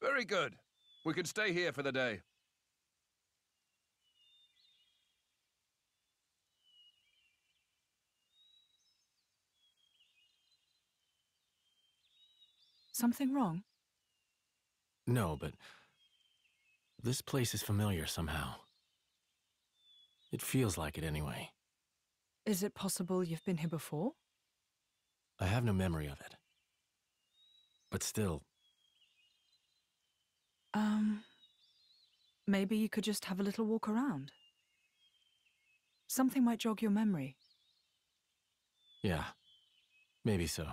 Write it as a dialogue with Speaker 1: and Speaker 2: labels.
Speaker 1: Very good. We can stay here for the day.
Speaker 2: Something wrong?
Speaker 3: No, but this place is familiar somehow. It feels like it anyway.
Speaker 2: Is it possible you've been here before?
Speaker 3: I have no memory of it. But still,
Speaker 2: Um, maybe you could just have a little walk around. Something might jog your memory.
Speaker 3: yeah, maybe so.